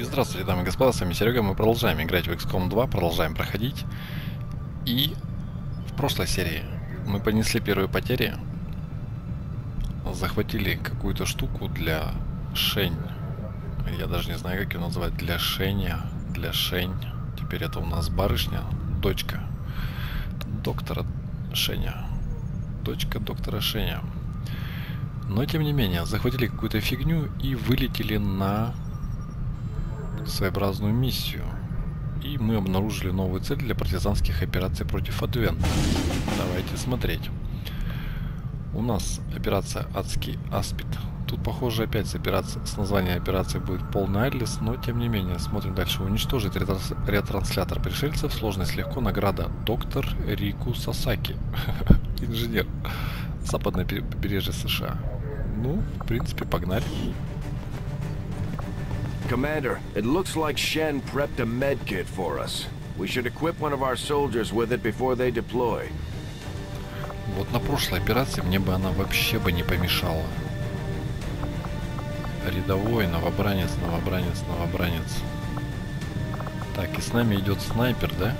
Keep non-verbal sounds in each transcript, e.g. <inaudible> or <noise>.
И здравствуйте, дамы и господа, с вами Серега, мы продолжаем играть в XCOM 2, продолжаем проходить. И в прошлой серии мы понесли первые потери, захватили какую-то штуку для Шень. Я даже не знаю, как ее назвать, для Шеня, для Шень. Теперь это у нас барышня, дочка доктора Шеня. Дочка доктора Шеня. Но тем не менее, захватили какую-то фигню и вылетели на своеобразную миссию. И мы обнаружили новую цель для партизанских операций против Адвен. Давайте смотреть. У нас операция Адский Аспид. Тут, похоже, опять с, операцией, с названием операции будет полный Айлис, но тем не менее, смотрим дальше. Уничтожить ретрас, ретранслятор пришельцев, сложность легко, награда доктор Рику Сасаки, <laughs> инженер, западное побережье США. Ну, в принципе, погнали. Commander, it looks like Shen prepped a med kit for us. We should equip one of our soldiers with it before they deploy. Вот на прошлой операции мне бы она вообще бы не помешала. Рядовой, новобранец, новобранец, новобранец. Так, и с нами идет снайпер, да?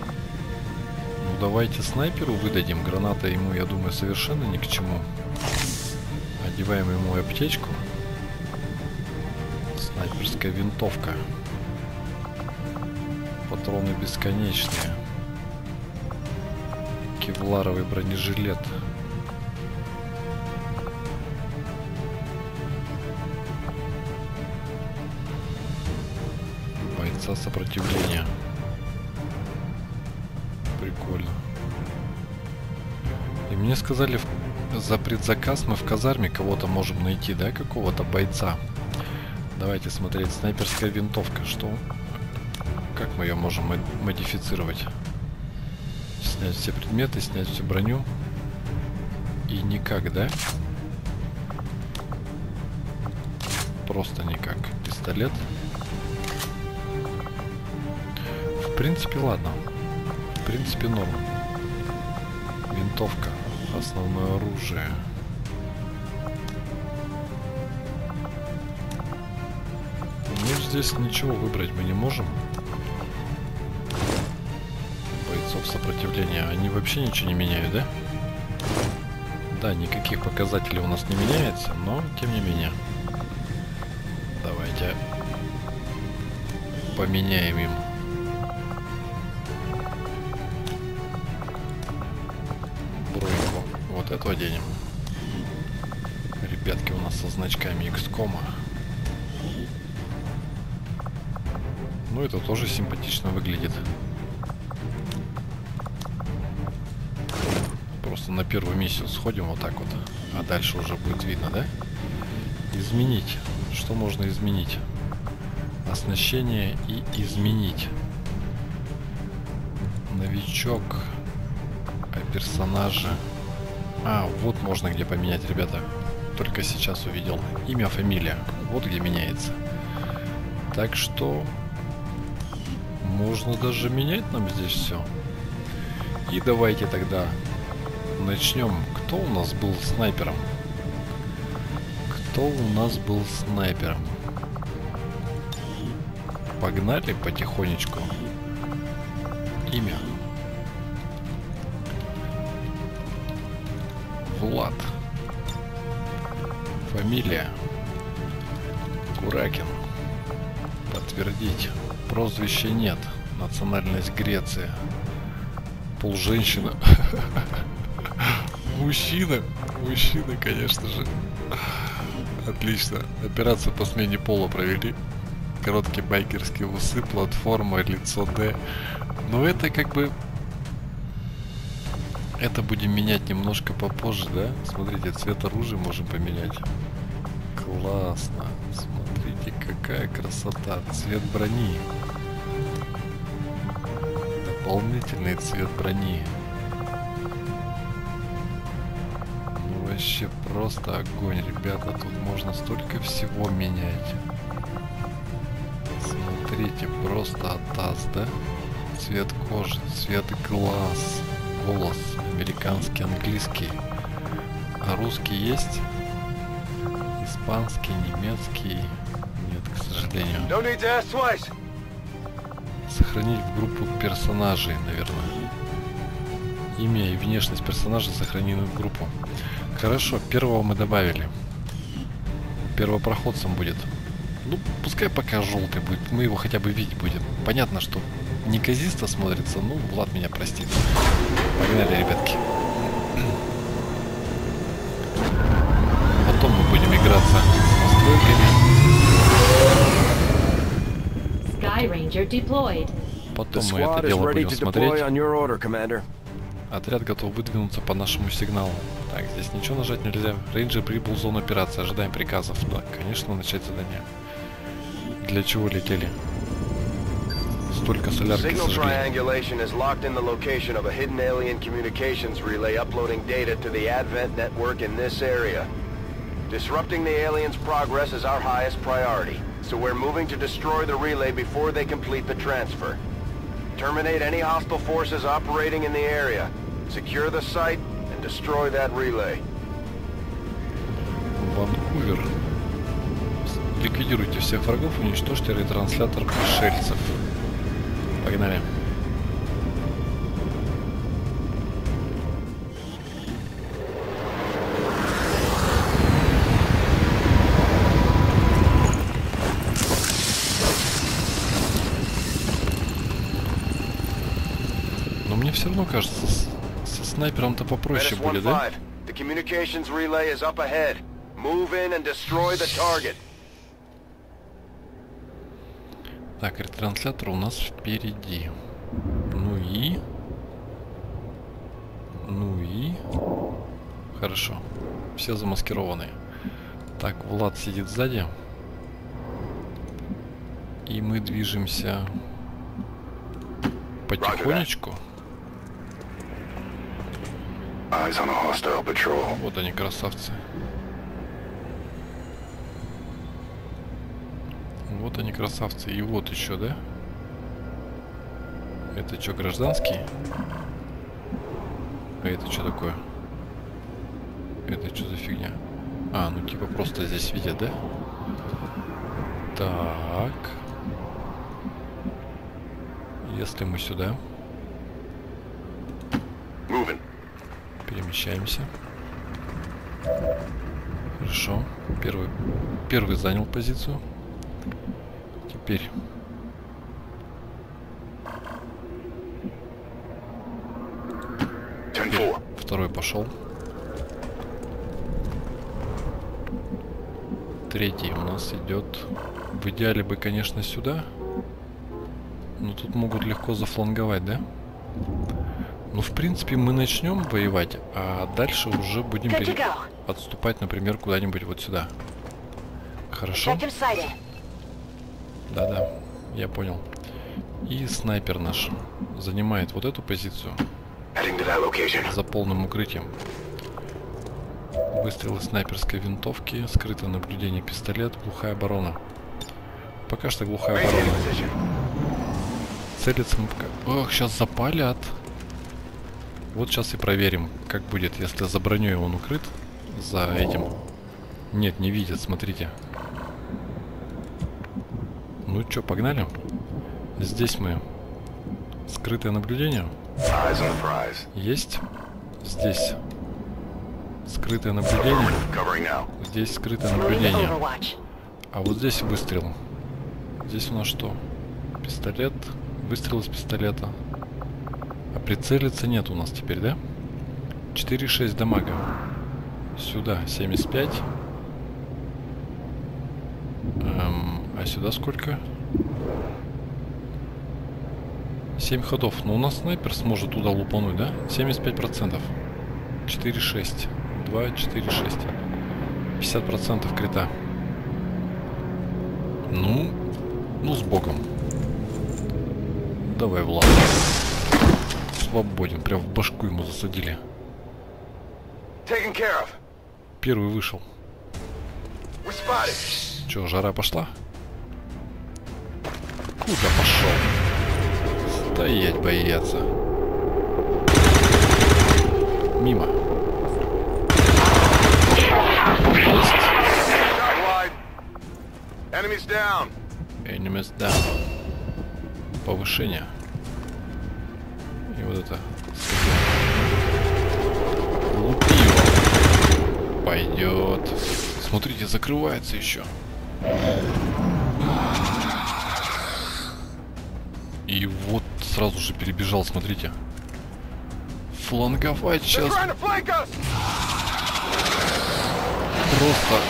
Ну давайте снайперу выдадим. Граната ему, я думаю, совершенно ни к чему. Одеваем ему аптечку. Снайперская винтовка. Патроны бесконечные. Кевларовый бронежилет. Бойца сопротивления. Прикольно. И мне сказали, за предзаказ мы в казарме кого-то можем найти, да, какого-то бойца. Давайте смотреть. Снайперская винтовка. Что? Как мы ее можем модифицировать? Снять все предметы, снять всю броню. И никак, да? Просто никак. Пистолет. В принципе, ладно. В принципе, норм. Винтовка. Основное оружие. Здесь ничего выбрать мы не можем. Бойцов сопротивления. Они вообще ничего не меняют, да? Да, никаких показателей у нас не меняется, но тем не менее. Давайте поменяем им. Бройку. Вот эту оденем. Ребятки у нас со значками XCOM. Ну, это тоже симпатично выглядит. Просто на первую миссию сходим вот так вот. А дальше уже будет видно, да? Изменить. Что можно изменить? Оснащение и изменить. Новичок. А персонажи. А, вот можно где поменять, ребята. Только сейчас увидел. Имя, фамилия. Вот где меняется. Так что можно даже менять нам здесь все. И давайте тогда начнем. Кто у нас был снайпером? Кто у нас был снайпером? Погнали потихонечку. Имя. Влад. Фамилия. Куракин. Подтвердить. Прозвища нет. Национальность Греция. Пол женщина. <laughs> Мужчина. Мужчина, конечно же. Отлично. Операцию по смене пола провели. Короткие байкерские усы, платформа, лицо Д. Но это как бы... Это будем менять немножко попозже, да? Смотрите, цвет оружия можем поменять. Классно. Смотрите, какая красота. Цвет брони. Дополнительный цвет брони. Ну, вообще просто огонь, ребята. Тут можно столько всего менять. Смотрите, просто атас, да? Цвет кожи, цвет глаз, голос, американский, английский. А русский есть? Испанский, немецкий. Нет, к сожалению. No need to ask twice. Сохранить в группу персонажей, наверное. Имя и внешность персонажа сохранены в группу. Хорошо, первого мы добавили. Первопроходцем будет. Ну, пускай пока желтый будет, мы его хотя бы видеть будем. Понятно, что неказисто смотрится, ну, Влад меня простит. Погнали, ребятки. Потом играться с. The Потом мы squad это is дело ready будем to смотреть. deploy on your order, Commander. Отряд готов выдвинуться по нашему сигналу. Так, здесь ничего нажать нельзя. Рейнджер прибыл в зону операции. Ожидаем приказов. Да, конечно, начать задание. Для чего летели? Столько солярки сожгли. Disrupting the aliens' progress is our highest priority, so we're moving to destroy the relay before they complete the transfer. Terminate any hostile forces operating in the area. Secure the site and destroy that relay. Ванкувер. Ликвидируйте всех врагов, уничтожьте ретранслятор пришельцев. Погнали. Равно кажется, с- со снайпером-то попроще будет, да? 1-5, the communications relay is up ahead. Move in and destroy the target. Так, ретранслятор у нас впереди. Ну и... Ну и... Хорошо. Все замаскированы. Так, Влад сидит сзади. И мы движемся потихонечку. Eyes on a hostile patrol. Вот они, красавцы. Вот они, красавцы. И вот еще, да? Это что, гражданский? А это что такое? Это что за фигня? А, ну типа просто здесь видят, да? Так. Если мы сюда перемещаемся. Хорошо. Первый, первый занял позицию. Теперь four. второй пошел. Третий у нас идет. В идеале бы, конечно, сюда. Но тут могут легко зафланговать, да? Ну, в принципе, мы начнем воевать, а дальше уже будем пере- отступать, например, куда-нибудь вот сюда. Хорошо? Да-да, я понял. И снайпер наш занимает вот эту позицию за полным укрытием. Выстрелы снайперской винтовки, скрытое наблюдение пистолет, глухая оборона. Пока что глухая оборона. Целиться мы пока... Ох, сейчас запалят. Вот сейчас и проверим, как будет, если за броней он укрыт. За этим. Нет, не видят, смотрите. Ну чё, погнали? Здесь мы. Скрытое наблюдение. Есть. Здесь. Скрытое наблюдение. Здесь скрытое наблюдение. А вот здесь выстрел. Здесь у нас что? Пистолет. Выстрел из пистолета. А прицелиться нет у нас теперь, да? 4,6 дамага. Сюда 75. Эм, а сюда сколько? 7 ходов. Но у нас снайпер сможет туда лупануть, да? 75%. 4,6. 2, 4,6. 50% крита. Ну, ну с богом. Давай, Влад. Свободен, прям в башку ему засадили. Первый вышел. Че, жара пошла? Куда пошел? Стоять бояться. Мимо. Enemies down. Повышение. И вот это. Лупи его. Пойдет. Смотрите, закрывается еще. И вот сразу же перебежал, смотрите. Фланговать сейчас просто!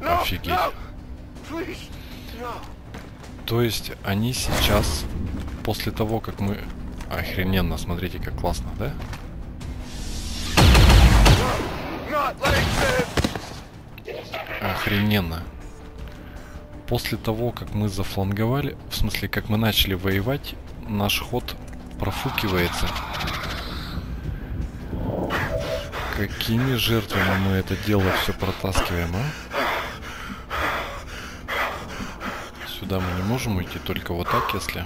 Офигеть. То есть они сейчас, после того, как мы... Охрененно, смотрите, как классно, да? Охрененно. После того, как мы зафланговали, в смысле, как мы начали воевать, наш ход профукивается. Какими жертвами мы это дело все протаскиваем, а? Сюда мы не можем уйти, только вот так, если...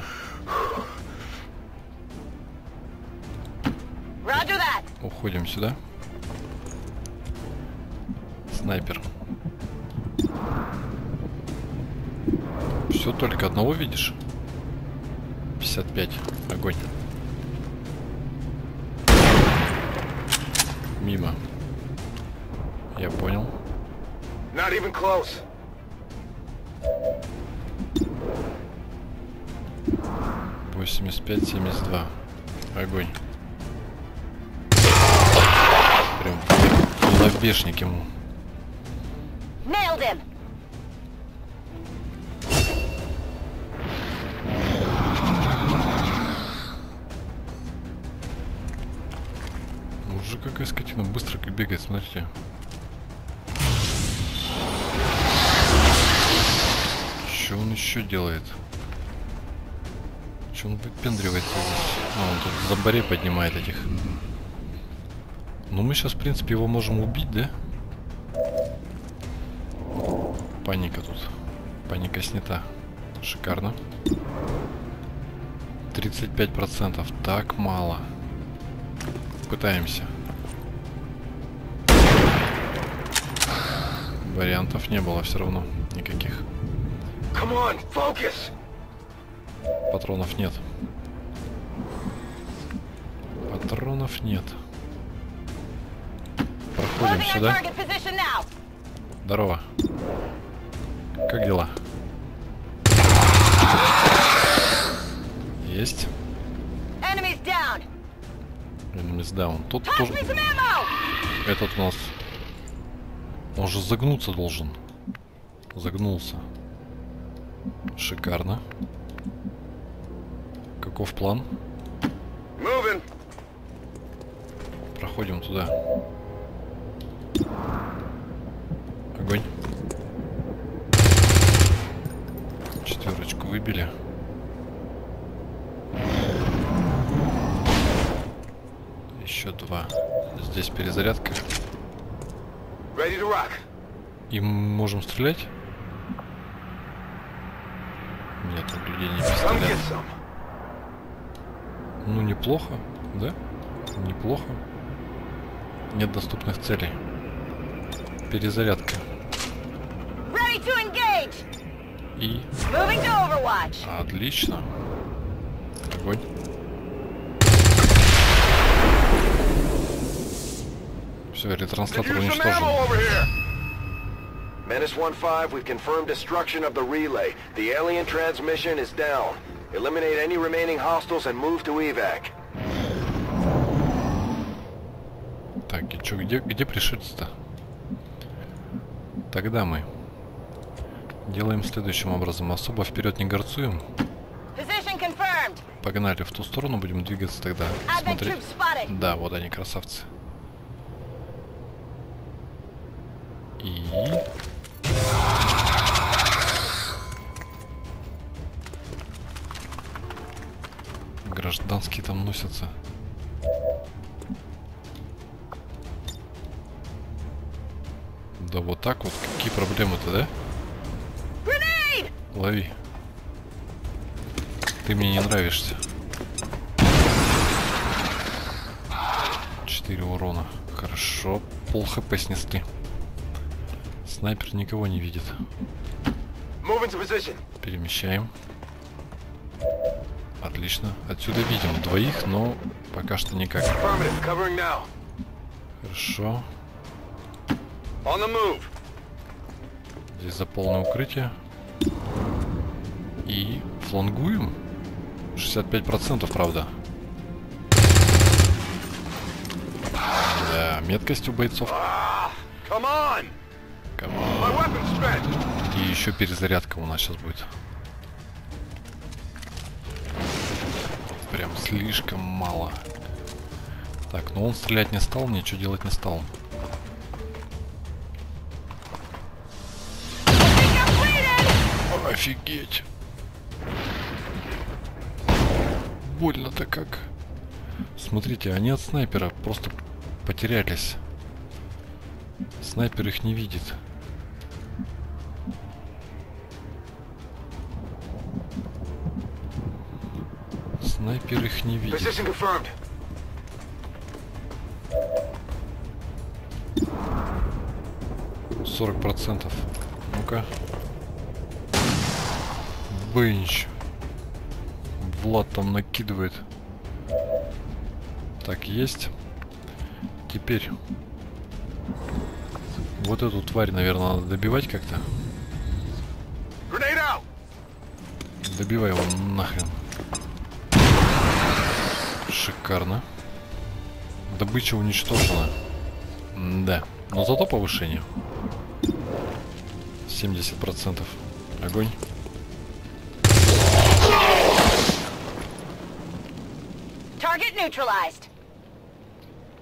Уходим сюда. Снайпер. Все только одного видишь? 55. Огонь. Мимо. Я понял. Not even close. Восемьдесят пять, семьдесят два. Огонь. В лобешник ему. Уже какая скотина быстро бегает, смотрите. Что он еще делает? Что он выпендривается здесь? А, он тут зомбаре поднимает этих. Ну мы сейчас, в принципе, его можем убить, да? Паника тут. Паника снята. Шикарно. 35%. Так мало. Пытаемся. Вариантов не было все равно. Никаких. On! Патронов нет. Патронов нет. Position now. Здорово. Как дела? Есть. Enemies down. Enemies down. Тут тоже... Этот у нас... Он же загнуться должен. Загнулся. Шикарно. Каков план? Moving! Проходим туда. Огонь. Четверочку выбили. Еще два. Здесь перезарядка. Ready to rock. И можем стрелять? Нет, пистолета. get some. Ну, неплохо, да? Неплохо. Нет доступных целей. Перезарядка. Ready to engage. И Moving to Overwatch. отлично. Огонь. Все, ретранслятор уничтожен. Menace 1-5, we've confirmed destruction of the relay. The alien transmission is down. Eliminate any remaining hostiles and move to evac. Так, и чё, где, где пришельцы-то? Тогда мы делаем следующим образом. Особо вперед не горцуем. Погнали в ту сторону, будем двигаться тогда. Смотреть. spotted. Да, вот они, красавцы. И... Гражданские там носятся. Да вот так вот. Какие проблемы-то, да? Лови. Ты мне не нравишься. 4 урона. Хорошо. Пол хп снесли. Снайпер никого не видит. Перемещаем. Отлично. Отсюда видим двоих, но пока что никак. Хорошо. Здесь за полное укрытие. И флангуем. 65% правда. Да, меткость у бойцов. И еще перезарядка у нас сейчас будет. Прям слишком мало. Так, ну он стрелять не стал, ничего делать не стал. Офигеть. Больно-то как. Смотрите, они от снайпера просто потерялись. Снайпер их не видит. Снайпер их не видит. Сорок процентов. Ну-ка. Бенч. Влад там накидывает. Так, есть. Теперь. Вот эту тварь, наверное, надо добивать как-то. Добивай его нахрен. Шикарно. Добыча уничтожена. Да. Но зато повышение. 70%. Огонь.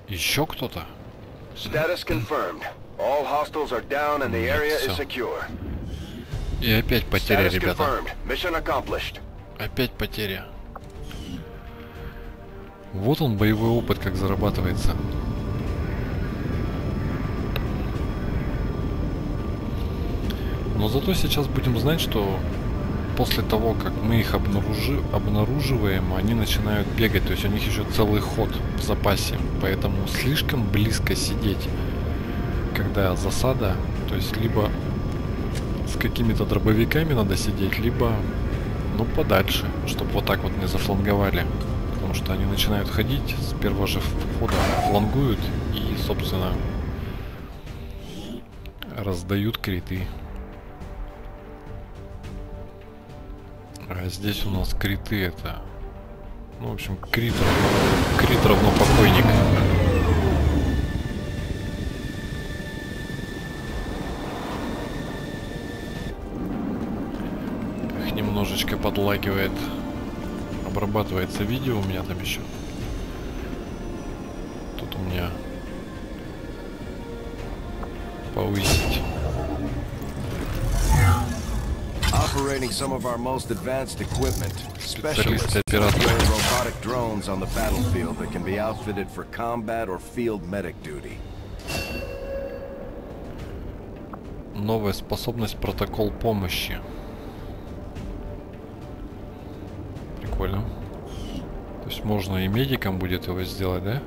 Еще кто-то? Status confirmed. All hostiles are down and the area is secure. И опять потеря, Status ребята. confirmed. Mission accomplished. Опять потеря. Вот он, боевой опыт, как зарабатывается. Но зато сейчас будем знать, что после того, как мы их обнаружи, обнаруживаем, они начинают бегать. То есть у них еще целый ход в запасе. Поэтому слишком близко сидеть, когда засада, то есть либо с какими-то дробовиками надо сидеть, либо ну подальше, чтобы вот так вот не зафланговали. Потому что они начинают ходить, с первого же входа флангуют и, собственно, раздают криты. А здесь у нас криты это... Ну, в общем, крит крит равно покойник. Их немножечко подлагивает. Обрабатывается видео у меня там еще. Тут у меня повысить. Operating some of our most advanced equipment, specialists robotic drones on the battlefield that can be outfitted for combat or field medic duty. Новая способность протокол помощи. Прикольно. То есть можно и медикам будет его сделать, да?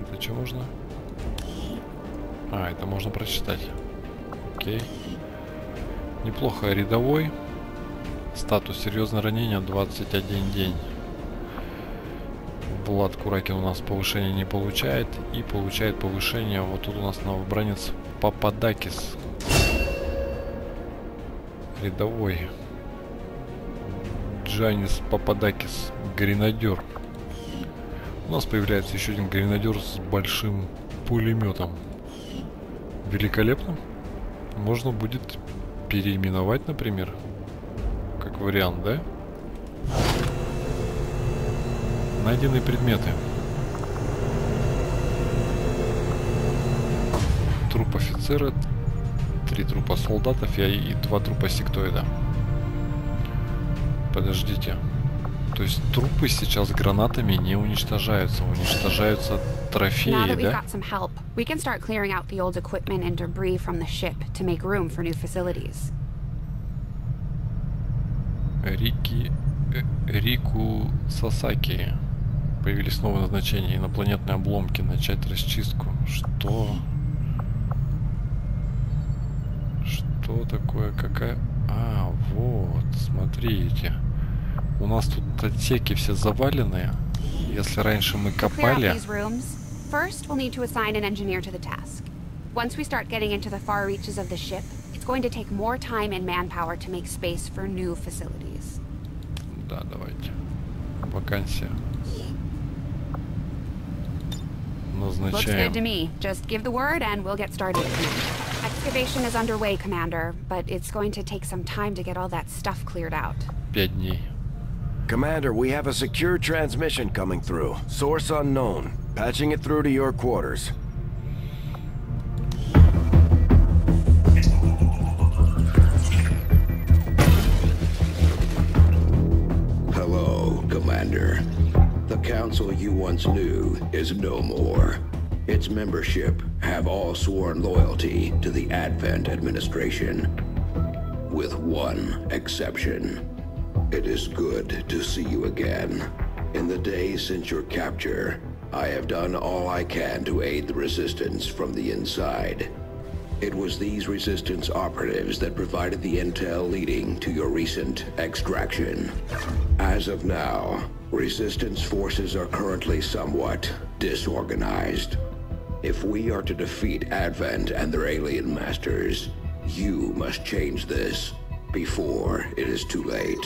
Это что можно? А, это можно прочитать. Окей. Неплохо. Рядовой. Статус серьезное ранение 21 день. Влад Куракин у нас повышение не получает. И получает повышение. Вот тут у нас новобранец Пападакис. Рядовой. Джанис Пападакис. Гренадер. У нас появляется еще один гренадер с большим пулеметом. Великолепно. Можно будет переименовать, например. Как вариант, да? Найденные предметы. Труп офицера, три трупа солдатов и и два трупа сектоида. Подождите. То есть трупы сейчас гранатами не уничтожаются, уничтожаются трофеи, да? We can start clearing out the old equipment and debris from the ship to make room for new facilities. Рики... э, Рику Сасаки. Появились новые назначения. Инопланетные обломки. Начать расчистку. Что? Что такое? Какая... А, вот, смотрите. У нас тут отсеки все заваленные. Если раньше мы копали... these rooms, first we'll need to assign an engineer to the task. Once we start getting into the far reaches of the ship, it's going to take more time and manpower to make space for new facilities. Да, давайте. Вакансия. Looks good to Назначаем. me. Just give the word and we'll get started. Excavation is underway, Commander, but it's going to take some time to get all that stuff cleared out. Пять дней. Commander, we have a secure transmission coming through. Source unknown. Patching it through to your quarters. Hello, Commander. The council you once knew is no more. Its membership have all sworn loyalty to the Advent administration. With one exception. It is good to see you again. In the days since your capture, I have done all I can to aid the resistance from the inside. It was these resistance operatives that provided the intel leading to your recent extraction. As of now, resistance forces are currently somewhat disorganized. If we are to defeat Advent and their alien masters, you must change this before it is too late.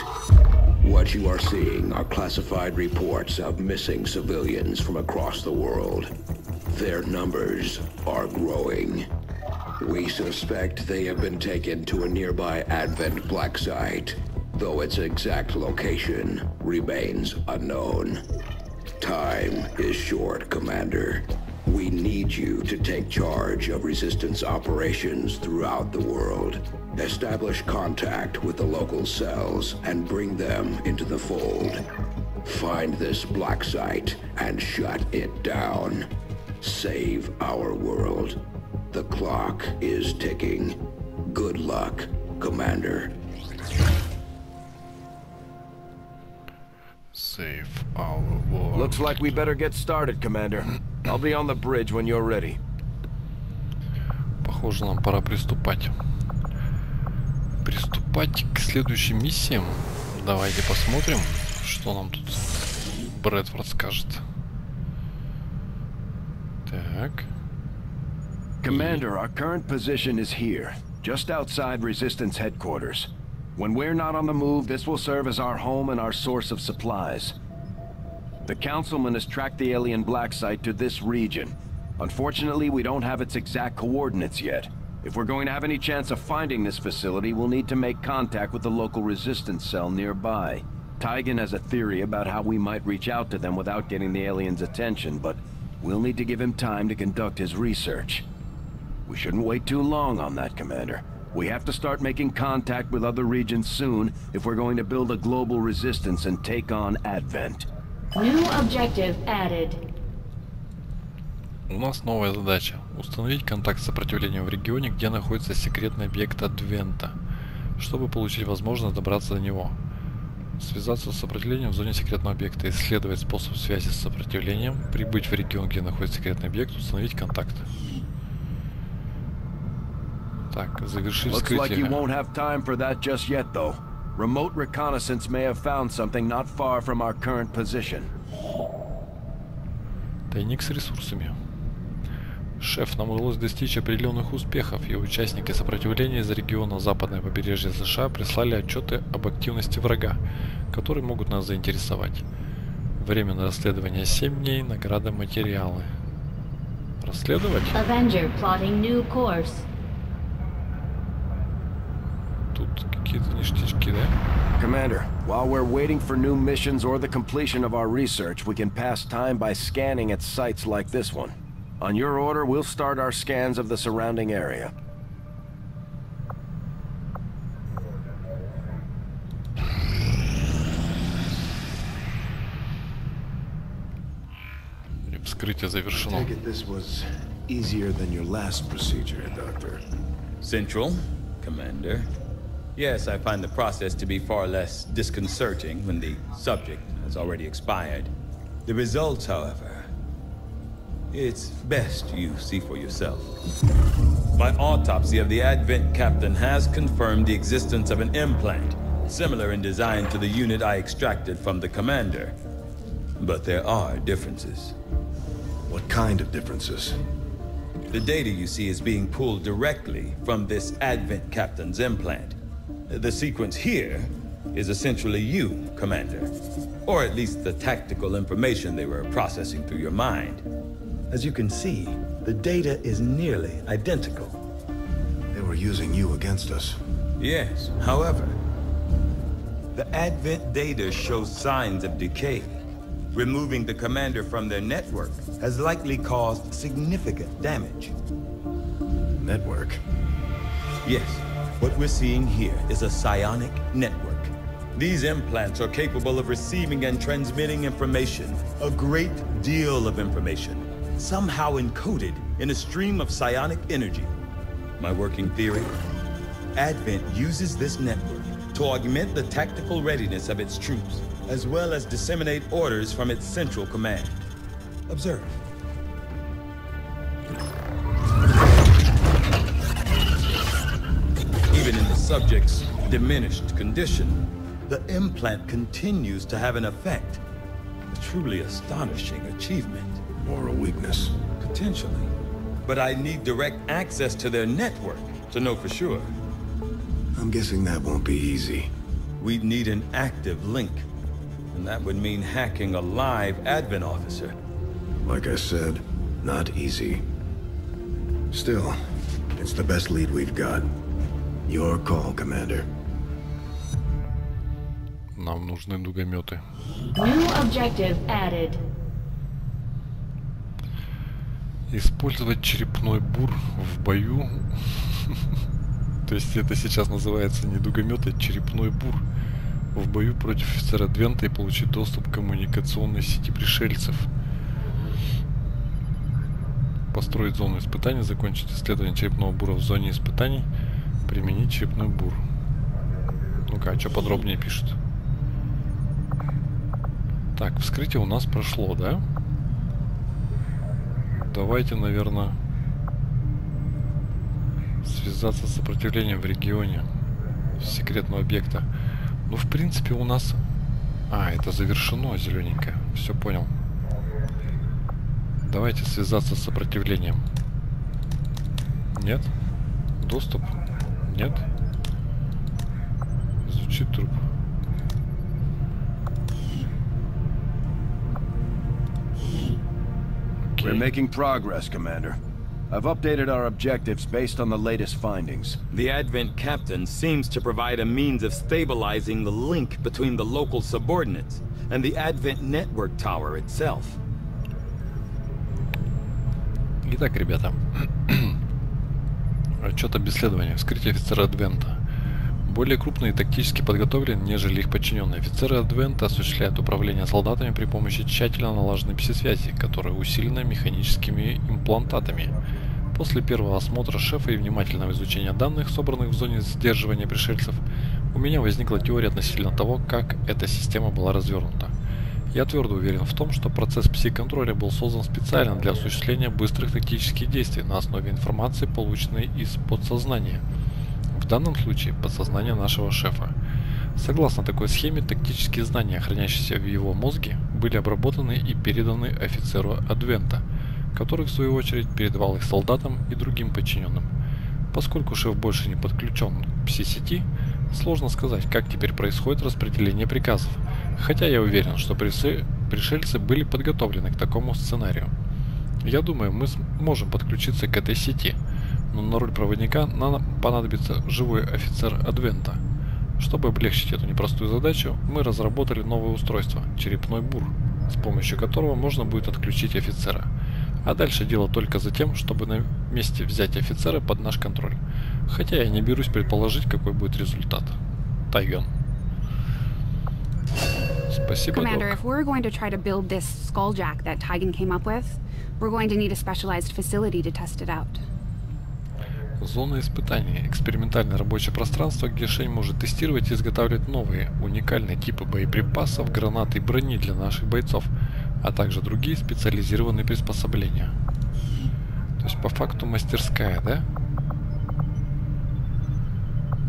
What you are seeing are classified reports of missing civilians from across the world. Their numbers are growing. We suspect they have been taken to a nearby Advent black site, though its exact location remains unknown. Time is short, Commander. We need you to take charge of resistance operations throughout the world. Establish contact with the local cells and bring them into the fold. Find this black site and shut it down. Save our world. The clock is ticking. Good luck, Commander. Save our world. Looks like we better get started, Commander. I'll be on the bridge when you're ready. Похоже, нам пора приступать. Приступать к следующим миссиям. Давайте посмотрим, что нам тут Брэдфорд скажет. Так. Commander, our current position is here, just outside Resistance headquarters. When we're not on the move, this will serve as our home and our source of supplies. The Councilman has tracked the alien black site to this region. Unfortunately, we don't have its exact coordinates yet. If we're going to have any chance of finding this facility, we'll need to make contact with the local resistance cell nearby. Tygan has a theory about how we might reach out to them without getting the aliens' attention, but we'll need to give him time to conduct his research. We shouldn't wait too long on that, Commander. We have to start making contact with other regions soon if we're going to build a global resistance and take on Advent. New objective added. У нас новая задача. Установить контакт с сопротивлением в регионе, где находится секретный объект Адвента, чтобы получить возможность добраться до него. Связаться с сопротивлением в зоне секретного объекта, исследовать способ связи с сопротивлением, прибыть в регион, где находится секретный объект, установить контакт. Так, you вскрытие. Remote reconnaissance may have found something not far from our current position. Тайник с ресурсами. Шеф, нам удалось достичь определенных успехов, и участники сопротивления из региона Западное побережье США прислали отчеты об активности врага, которые могут нас заинтересовать. Время на расследование 7 дней, награда материалы. Расследовать? Avenger plotting new course. Тут какие-то ништячки, да? Commander, while we're waiting for new missions or the completion of our research, we can pass time by scanning at sites like this one. On your order, we'll start our scans of the surrounding area. Вскрытие завершено. Take it this was easier than your last procedure, Doctor. Central, Commander. Yes, I find the process to be far less disconcerting when the subject has already expired. The results, however, it's best you see for yourself. My autopsy of the Advent captain has confirmed the existence of an implant, similar in design to the unit I extracted from the commander. But there are differences. What kind of differences? The data you see is being pulled directly from this Advent captain's implant. The sequence here is essentially you, Commander. Or at least the tactical information they were processing through your mind. As you can see, the data is nearly identical. They were using you against us. Yes, however, the Advent data shows signs of decay. Removing the commander from their network has likely caused significant damage. Network? Yes, what we're seeing here is a psionic network. These implants are capable of receiving and transmitting information, a great deal of information, somehow encoded in a stream of psionic energy. My working theory? Advent uses this network to augment the tactical readiness of its troops, as well as disseminate orders from its central command. Observe. Even in the subject's diminished condition, the implant continues to have an effect. A truly astonishing achievement. Or a weakness? Potentially. But I need direct access to their network to know for sure. I'm guessing that won't be easy. We'd need an active link. And that would mean hacking a live Advent officer. Like I said, not easy. Still, it's the best lead we've got. Your call, Commander. Нам нужны дугометы. New objective added. Использовать черепной бур в бою. <laughs> То есть это сейчас называется не дугомет, а черепной бур. В бою против офицера Двента и получить доступ к коммуникационной сети пришельцев. Построить зону испытаний, закончить исследование черепного бура в зоне испытаний, применить черепной бур. Ну-ка, а что подробнее пишет? Так, вскрытие у нас прошло, да? Давайте, наверное, связаться с сопротивлением в регионе секретного объекта. Ну, в принципе, у нас... А, это завершено, зелененькое. Все понял. Давайте связаться с сопротивлением. Нет? Доступ? Нет? Звучит труп. We're making progress, Commander. I've updated our objectives based on the latest findings. The Advent captain seems to provide a means of stabilizing the link between the local subordinates and the Advent network tower itself. Итак, ребята. <clears throat> Отчет об исследовании. Вскрытие офицера Адвента. Более крупные и тактически подготовлены, нежели их подчиненные. Офицеры Адвента осуществляют управление солдатами при помощи тщательно налаженной пси-связи, которая усилена механическими имплантатами. После первого осмотра шефа и внимательного изучения данных, собранных в зоне сдерживания пришельцев, у меня возникла теория относительно того, как эта система была развернута. Я твердо уверен в том, что процесс пси-контроля был создан специально для осуществления быстрых тактических действий на основе информации, полученной из подсознания – данном случае подсознание нашего шефа. Согласно такой схеме, тактические знания, хранящиеся в его мозге, были обработаны и переданы офицеру Адвента, который в свою очередь передавал их солдатам и другим подчиненным. Поскольку шеф больше не подключен к пси-сети, сложно сказать, как теперь происходит распределение приказов, хотя я уверен, что пришельцы были подготовлены к такому сценарию. Я думаю, мы сможем подключиться к этой сети – но на роль проводника нам понадобится живой офицер Адвента. Чтобы облегчить эту непростую задачу, мы разработали новое устройство – черепной бур, с помощью которого можно будет отключить офицера. А дальше дело только за тем, чтобы на месте взять офицера под наш контроль. Хотя я не берусь предположить, какой будет результат. Тайган. Спасибо, Commander, if we're going to try to build this skulljack that Tigan came up with, we're going to need a specialized facility to test it out. Зона испытаний – экспериментальное рабочее пространство, где Шень может тестировать и изготавливать новые, уникальные типы боеприпасов, гранат и брони для наших бойцов. а также другие специализированные приспособления. То есть по факту мастерская, да?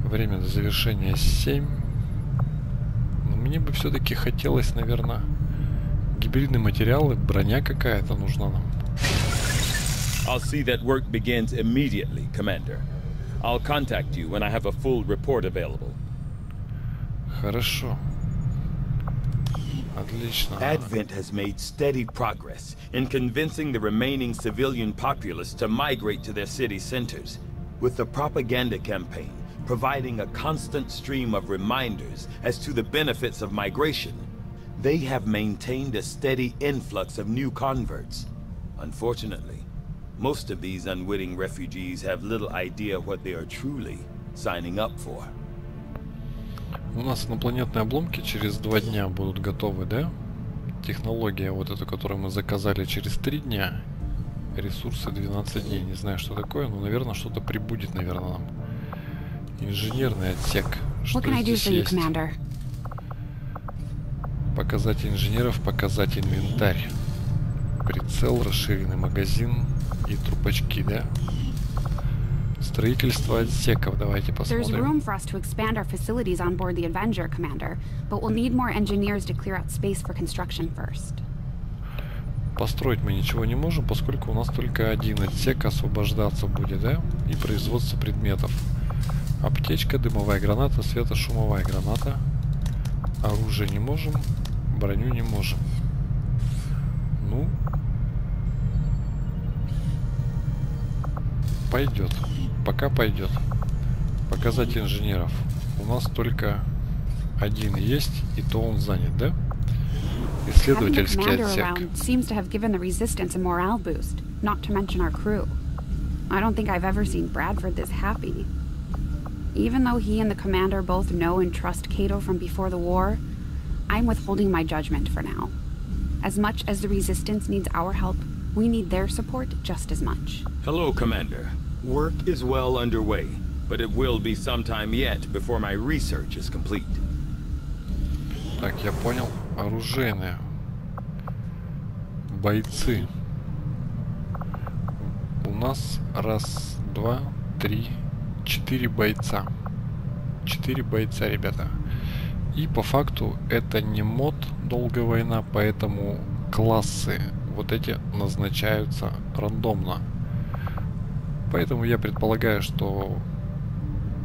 Время до завершения 7. Но мне бы все-таки хотелось, наверное, гибридные материалы, броня какая-то нужна нам. I'll see that work begins immediately, Commander. I'll contact you when I have a full report available. Хорошо. Отлично. Advent has made steady progress in convincing the remaining civilian populace to migrate to their city centers, with the propaganda campaign providing a constant stream of reminders as to the benefits of migration. They have maintained a steady influx of new converts. Unfortunately, most of these unwitting refugees have little idea what they are truly signing up for. У нас инопланетные обломки через два дня будут готовы, да? Технология вот эту, которую мы заказали через три дня. Ресурсы 12 дней. Не знаю, что такое, но, наверное, что-то прибудет, наверное, нам. Инженерный отсек. Что What can I do здесь for you, есть? Commander? Показать инженеров, показать инвентарь. Прицел, расширенный магазин и трупачки, да? Строительство отсеков, давайте There's посмотрим. room for us to expand our facilities on board the Avenger, Commander, but we'll need more engineers to clear out space for construction first. Построить мы ничего не можем, поскольку у нас только один отсек освобождаться будет, да? И производство предметов. Аптечка, дымовая граната, светошумовая граната. Оружие не можем, броню не можем. Пойдет. Пока пойдет. Показать инженеров. У нас только один есть, и то он занят, да? Исследовательский отсек. I don't think I've ever seen Bradford this happy. Even though he and the commander both know and trust Cato from before the war, I'm withholding my judgment for now. As much as the resistance needs our help, we need their support just as much. Hello, Commander. Work is well underway, but it will be some time yet before my research is complete. Так, я понял. Оружейные. Бойцы. У нас раз, два, три, четыре бойца. Четыре бойца, ребята. И по факту это не мод «Долгая война», поэтому классы вот эти назначаются рандомно. Поэтому я предполагаю, что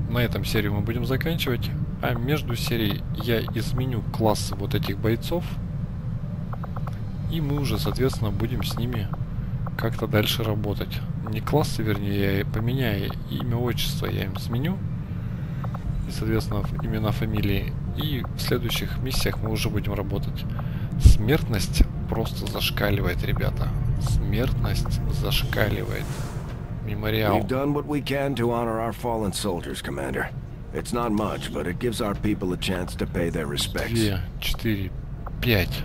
на этом серию мы будем заканчивать. А между серией я изменю классы вот этих бойцов. И мы уже, соответственно, будем с ними как-то дальше работать. Не классы, вернее, я поменяю имя, отчество я им сменю. И, соответственно, имена, фамилии. И в следующих миссиях мы уже будем работать. Смертность просто зашкаливает, ребята. Смертность зашкаливает. Мемориал. We've done what we can to honor our fallen soldiers, Commander. It's not much, but it gives our people a chance to pay their respects. Две, четыре, пять.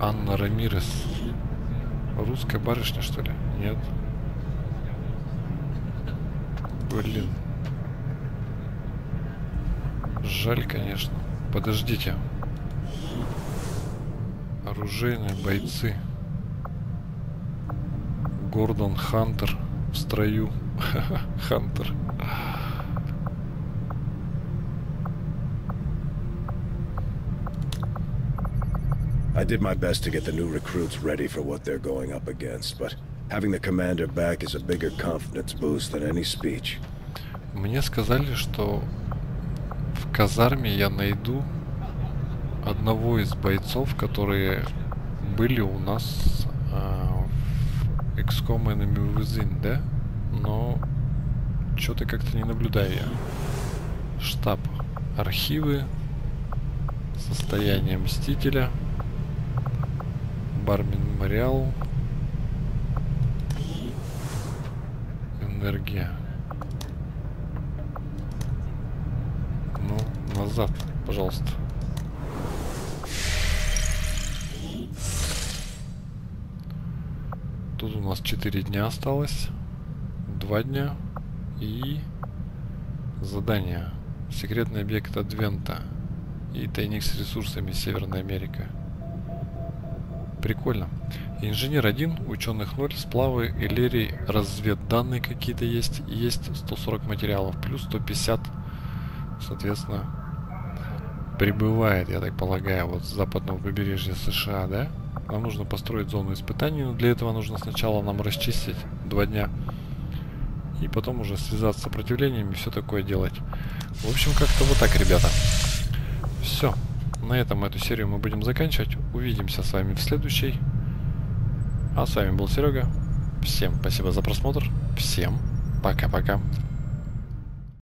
Анна Рамирес. Русская барышня, что ли? Нет. Блин. Жаль, конечно. Подождите. Оружейные бойцы. Гордон Хантер в строю. Хантер. I did my best to get the new recruits ready for what they're going up against, but having the commander back is a bigger confidence boost than any speech. Мне сказали, что в казарме я найду одного из бойцов, которые были у нас а, XCOM Enemy Within, да? Но что-то как-то не наблюдаю я. Штаб. Архивы. Состояние Мстителя. Бар Мемориал. Энергия. Ну, назад, пожалуйста. Тут у нас 4 дня осталось. 2 дня. И задание. Секретный объект Адвента. и тайник с ресурсами Северная Америка. Прикольно. Инженер 1, ученых 0, сплавы, элерий, разведданные какие-то есть. Есть 140 материалов, плюс 150, соответственно, прибывает, я так полагаю, вот с западного побережья США, да? Нам нужно построить зону испытаний, но для этого нужно сначала нам расчистить два дня. И потом уже связаться с сопротивлением и все такое делать. В общем, как-то вот так, ребята. Все. На этом эту серию мы будем заканчивать. Увидимся с вами в следующей. А с вами был Серега. Всем спасибо за просмотр. Всем пока-пока.